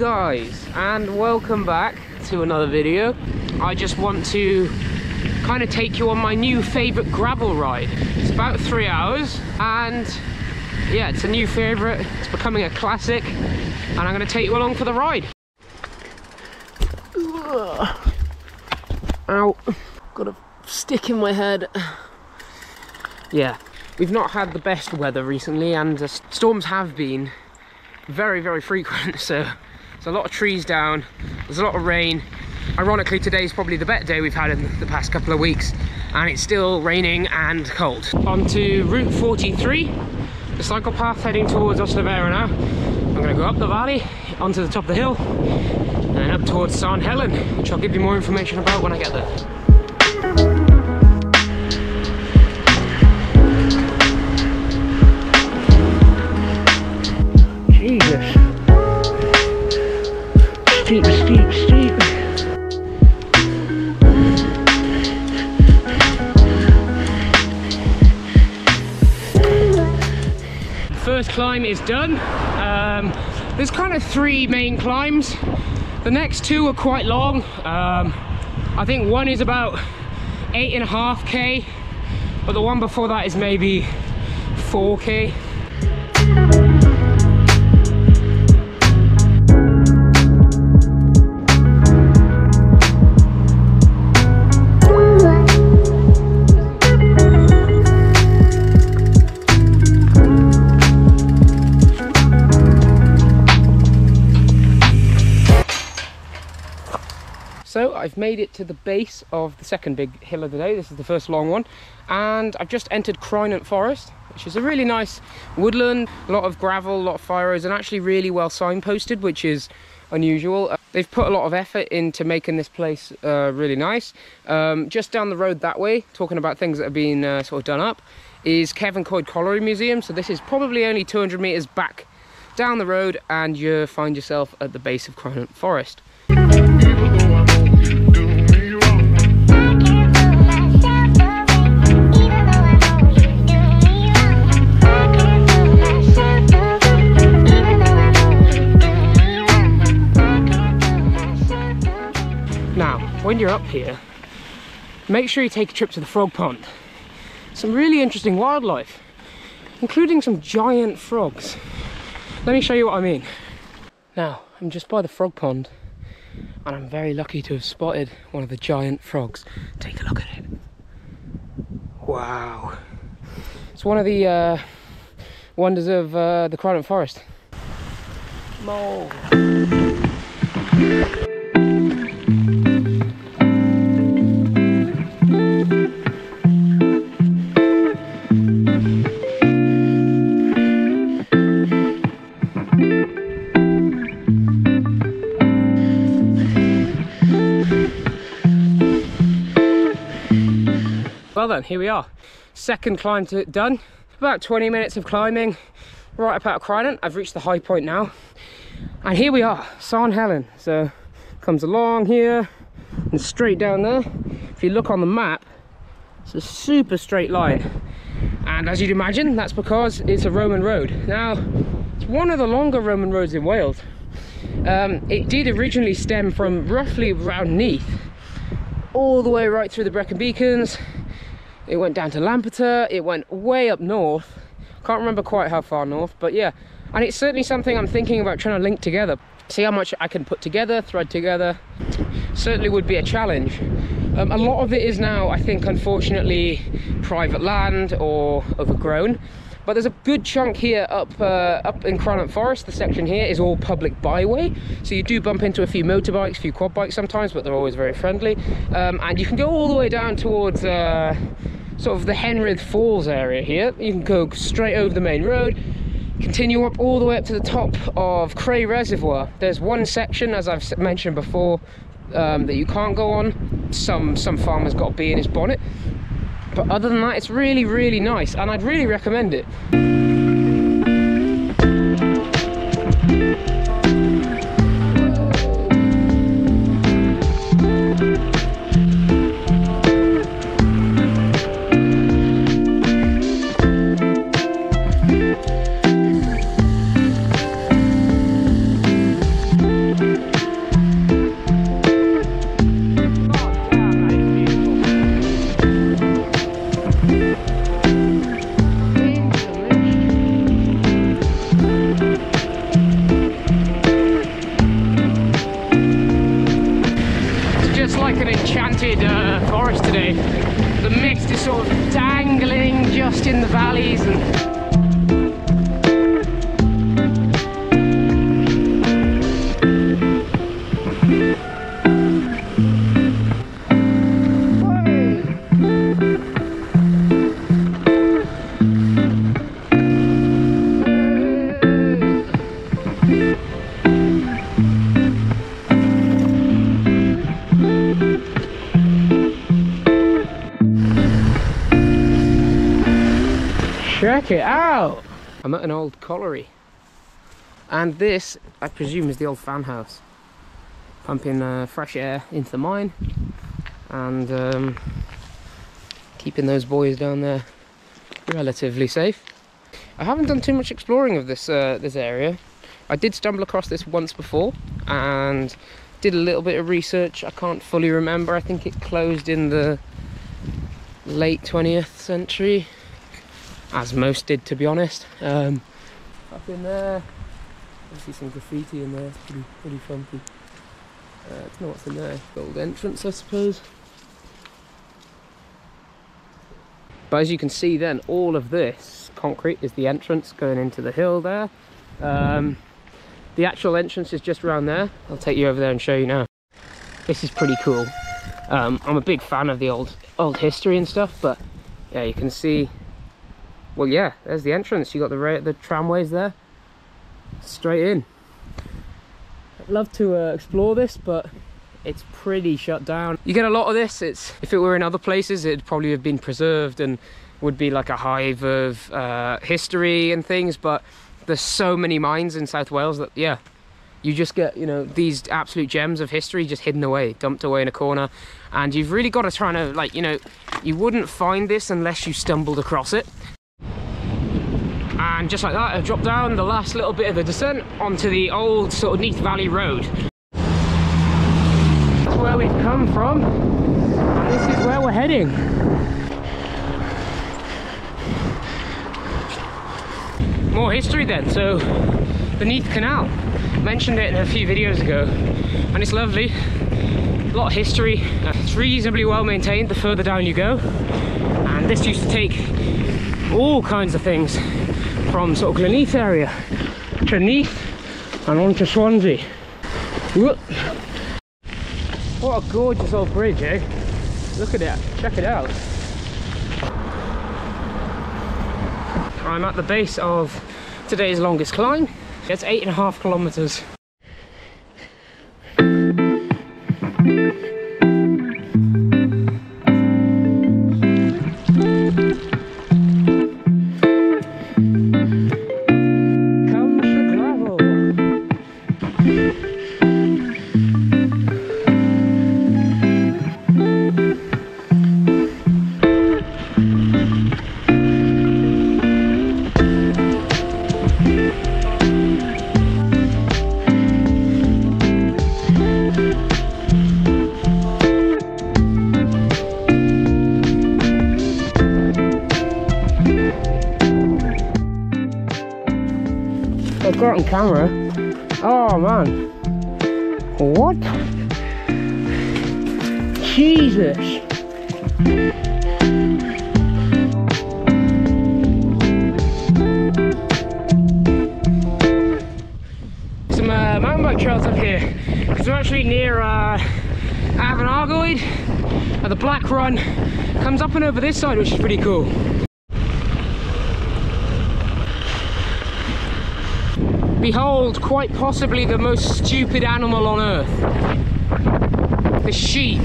guys and welcome back to another video. I just want to kind of take you on my new favorite gravel ride. It's about three hours and yeah it's a new favorite. It's becoming a classic and I'm going to take you along for the ride. Ow. Got a stick in my head. Yeah we've not had the best weather recently and the storms have been very very frequent so there's a lot of trees down. There's a lot of rain. Ironically today is probably the better day we've had in the past couple of weeks and it's still raining and cold. Onto route 43 the cycle path heading towards Ystalyfera now. I'm going to go up the valley onto the top of the hill and up towards Sarn Helen which i'll give you more information about when i get there climb is done. Um, there's kind of three main climbs. The next two are quite long. Um, I think one is about eight and a half K, but the one before that is maybe 4K. So I've made it to the base of the second big hill of the day. This is the first long one. And I've just entered Crynant Forest, which is a really nice woodland, a lot of gravel, a lot of fire roads, and actually really well signposted, which is unusual. Uh, they've put a lot of effort into making this place uh, really nice. Um, just down the road that way, talking about things that have been uh, sort of done up, is Cefn Coed Colliery Museum. So this is probably only 200 metres back down the road and you find yourself at the base of Crynant Forest. Now, when you're up here, make sure you take a trip to the frog pond. Some really interesting wildlife, including some giant frogs. Let me show you what I mean. Now, I'm just by the frog pond and I'm very lucky to have spotted one of the giant frogs. Take a look at it. Wow. It's one of the uh, wonders of uh, the Crynant Forest. Mole. Well then, here we are. Second climb to done. About 20 minutes of climbing right up out of Crynant. I've reached the high point now. And here we are, Sarn Helen. So comes along here and straight down there. If you look on the map, it's a super straight line. And as you'd imagine, that's because it's a Roman road. Now, it's one of the longer Roman roads in Wales. Um, it did originally stem from roughly around Neath all the way right through the Brecon Beacons. It went down to Lampeter, it went way up north. Can't remember quite how far north, but yeah. And it's certainly something I'm thinking about trying to link together. See how much I can put together, thread together. Certainly would be a challenge. Um, a lot of it is now, I think, unfortunately, private land or overgrown. But there's a good chunk here up uh, up in Crynant Forest. The section here is all public byway. So you do bump into a few motorbikes, a few quad bikes sometimes, but they're always very friendly. Um, and you can go all the way down towards uh, sort of the Henrhyd Falls area here. You can go straight over the main road, continue up all the way up to the top of Cray Reservoir. There's one section, as I've mentioned before, um, that you can't go on. Some some farmer's got a bee in his bonnet. But other than that, it's really, really nice, and I'd really recommend it. Check it out! I'm at an old colliery. And this, I presume, is the old fan house. Pumping uh, fresh air into the mine and um, keeping those boys down there relatively safe. I haven't done too much exploring of this uh, this area. I did stumble across this once before and did a little bit of research. I can't fully remember. I think it closed in the late 20th century, as most did, to be honest. Um, up in there, I see some graffiti in there. It's pretty pretty funky. Uh, don't know what's in there. Gold entrance, I suppose. But as you can see then, all of this concrete is the entrance going into the hill there. Um, the actual entrance is just around there. I'll take you over there and show you now. This is pretty cool. Um, I'm a big fan of the old old history and stuff, but yeah, you can see, well, yeah, there's the entrance. You got the, the tramways there, straight in. I'd love to uh, explore this, but it's pretty shut down. You get a lot of this. It's If it were in other places, it'd probably have been preserved and would be like a hive of uh, history and things, but there's so many mines in South Wales that, yeah, you just get, you know, these absolute gems of history just hidden away, dumped away in a corner. And you've really got to try to, like, you know, you wouldn't find this unless you stumbled across it. And just like that, I've dropped down the last little bit of the descent onto the old sort of Neath Valley Road That's where we've come from and this is where we're heading. More history then, so the Neath Canal. Mentioned it a few videos ago and it's lovely. A lot of history. It's reasonably well maintained the further down you go. And this used to take all kinds of things from sort of Glynneath area to Neath and on to Swansea. Whoop. What a gorgeous old bridge, eh? Look at it, check it out. I'm at the base of today's longest climb. It's eight and a half kilometers. Got on camera. Oh man. What? Jesus. Some uh, mountain bike trails up here. Because we're actually near uh, Afan Argoed. And the Black Run comes up and over this side, which is pretty cool. Behold, quite possibly the most stupid animal on earth. The sheep.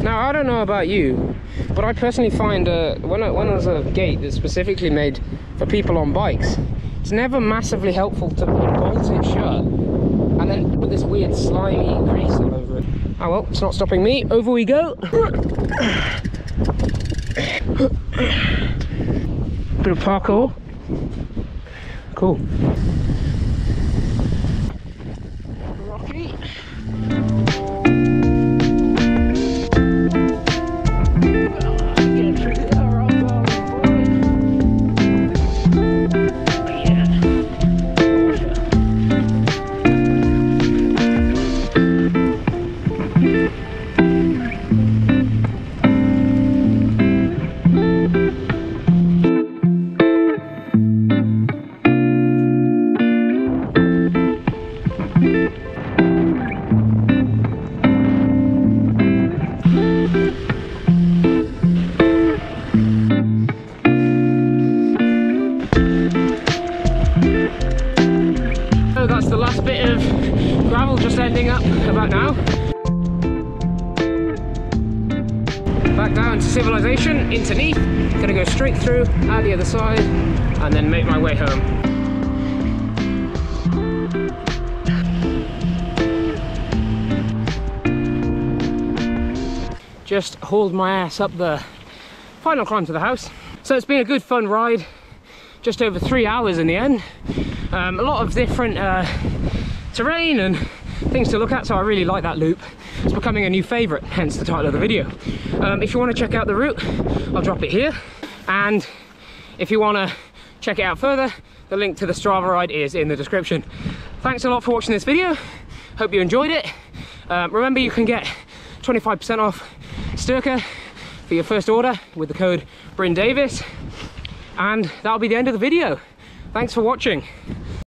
Now, I don't know about you, but I personally find uh, when, when there's a gate that's specifically made for people on bikes, it's never massively helpful to bolt it shut and then put this weird slimy grease all over it. Oh well, it's not stopping me. Over we go. Bit of parkour. Cool. Into Neath. Gonna go straight through, out the other side, and then make my way home. Just hauled my ass up the final climb to the house. So it's been a good fun ride, just over three hours in the end. Um, a lot of different uh, terrain and things to look at, so I really like that loop. It's becoming a new favourite, hence the title of the video. Um, if you want to check out the route, I'll drop it here. And if you want to check it out further, the link to the Strava ride is in the description. Thanks a lot for watching this video. Hope you enjoyed it. Um, remember, you can get 25% off Styrkr for your first order with the code Bryn Davies. And that'll be the end of the video. Thanks for watching.